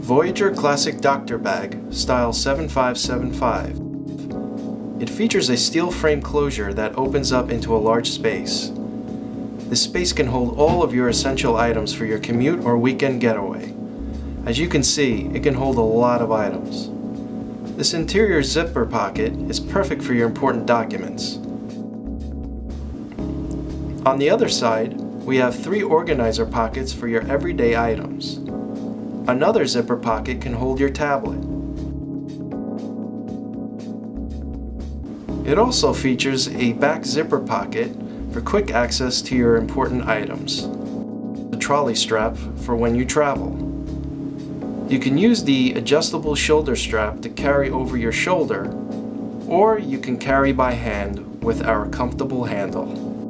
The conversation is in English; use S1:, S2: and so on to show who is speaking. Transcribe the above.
S1: Voyager Classic Doctor Bag, style 7575. It features a steel frame closure that opens up into a large space. This space can hold all of your essential items for your commute or weekend getaway. As you can see, it can hold a lot of items. This interior zipper pocket is perfect for your important documents. On the other side, we have three organizer pockets for your everyday items. Another zipper pocket can hold your tablet. It also features a back zipper pocket for quick access to your important items. A trolley strap for when you travel. You can use the adjustable shoulder strap to carry over your shoulder, or you can carry by hand with our comfortable handle.